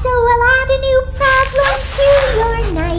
so we'll add a new problem to your night.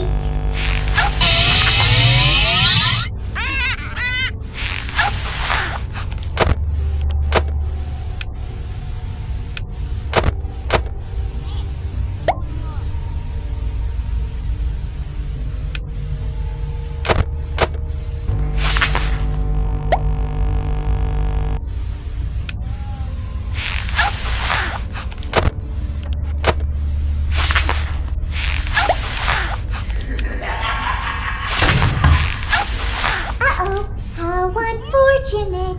Jimmy.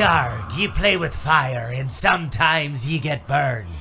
Yarg, ye play with fire, and sometimes ye get burned.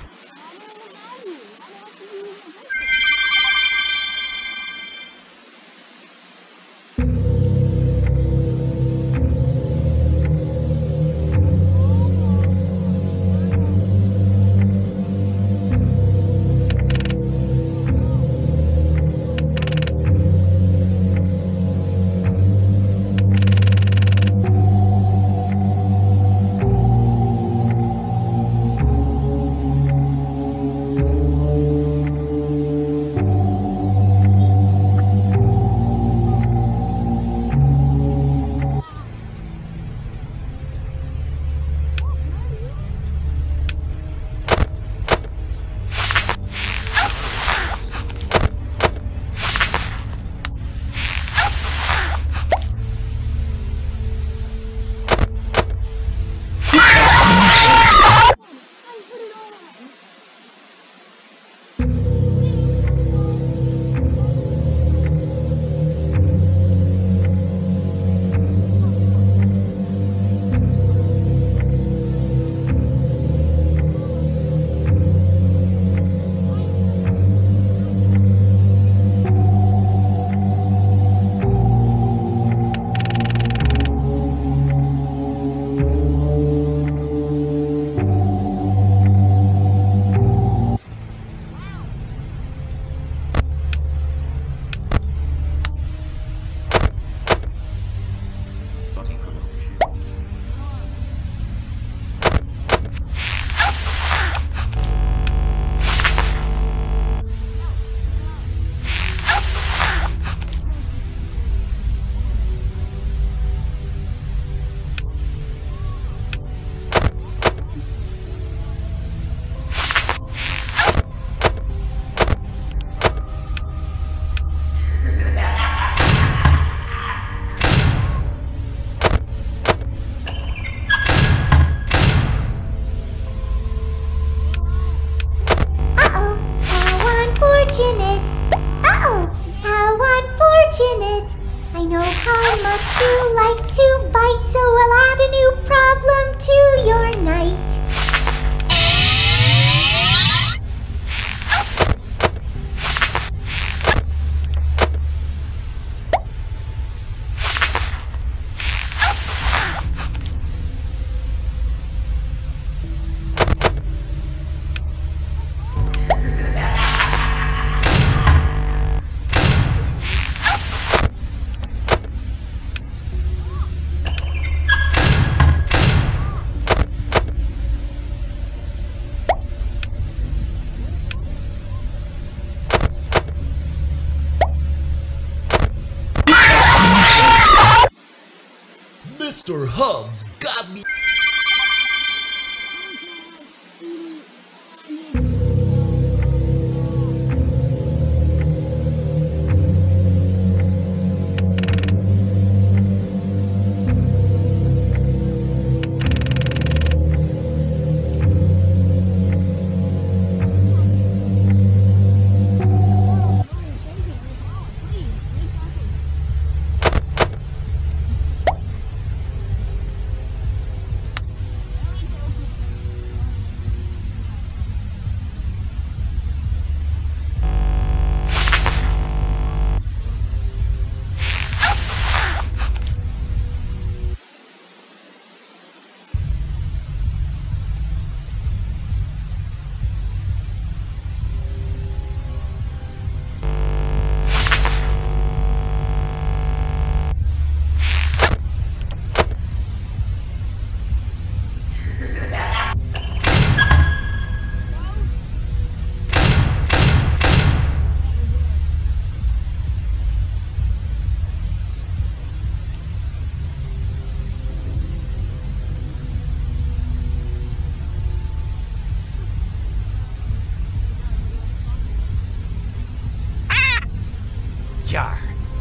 Mr. Hub's got me.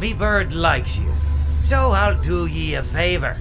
Me bird likes you, so I'll do ye a favor.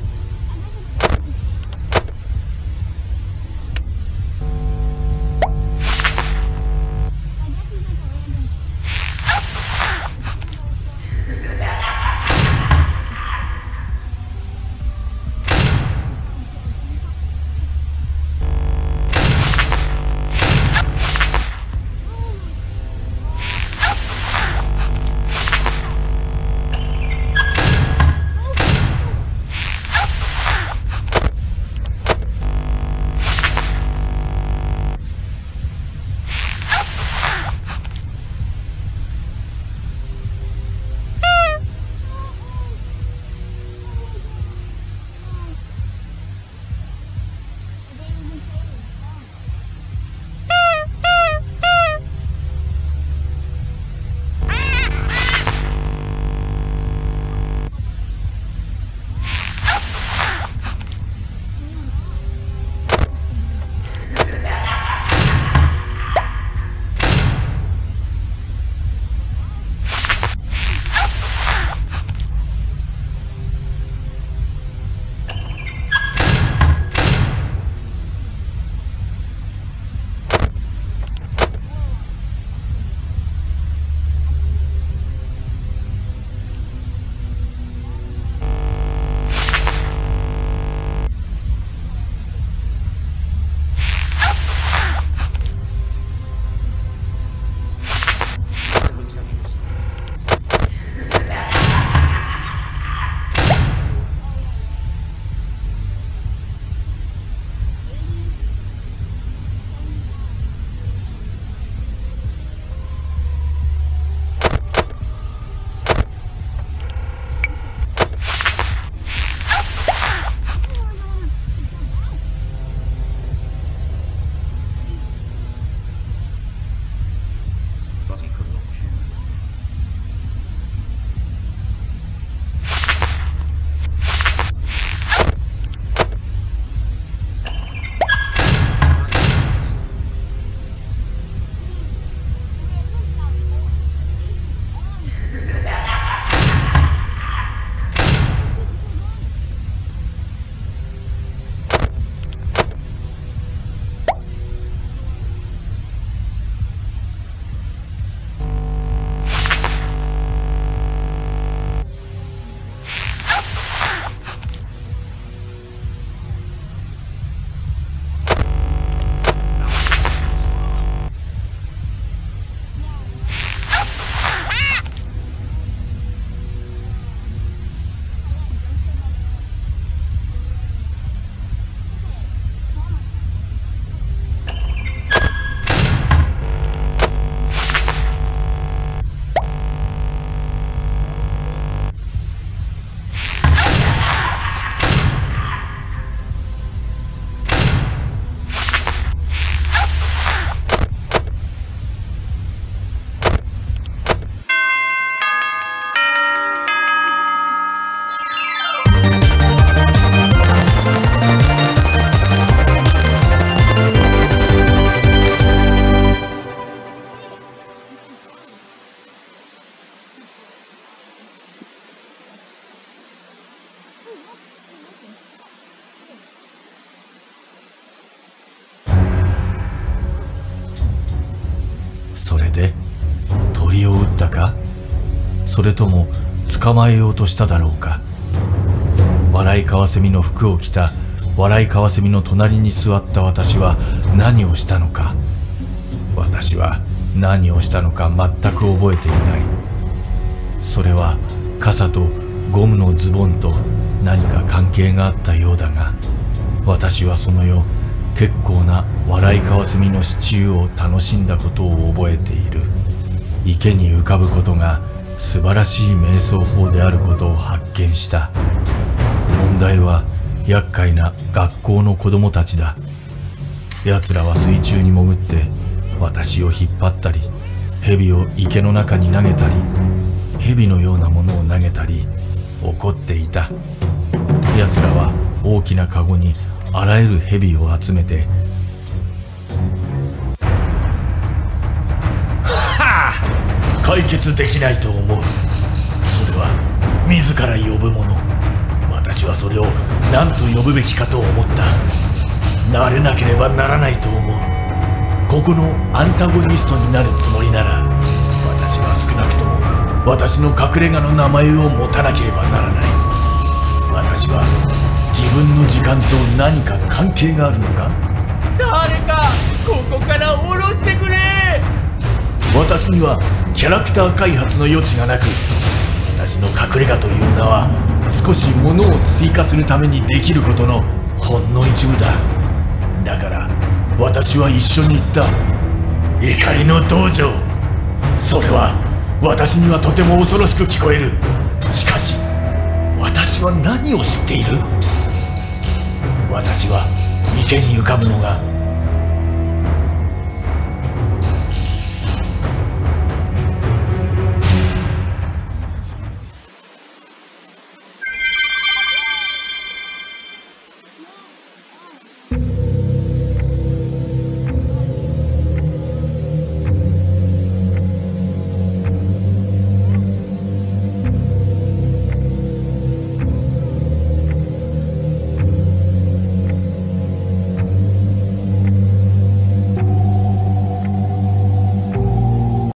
それで鳥を撃ったか？それとも捕まえようとしただろうか？笑いカワセミの服を着た笑いカワセミの隣に座った私は何をしたのか？私は何をしたのか全く覚えていない。それは傘とゴムのズボンと何か関係があったようだが私はその夜結構な笑いカワセミのシチューを楽しんだことを覚えている。池に浮かぶことが素晴らしい瞑想法であることを発見した。問題は厄介な学校の子供たちだ。奴らは水中に潜って私を引っ張ったり蛇を池の中に投げたり蛇のようなものを投げたり怒っていた。奴らは大きなカゴにあらゆる蛇を集めて。はあ解決できないと思う。それは自ら呼ぶもの。私はそれを何と呼ぶべきかと思った。なれなければならないと思う。ここのアンタゴニストになるつもりなら私は少なくとも私の隠れ家の名前を持たなければならない。私は自分の時間と何か関係があるのか？誰かここから下ろしてくれ！私にはキャラクター開発の余地がなく私の隠れ家という名は少し物を追加するためにできることのほんの一部だ。だから私は一緒に行った。怒りの道場。それは私にはとても恐ろしく聞こえる。しかし私は何を知っている？私は池に浮かぶのが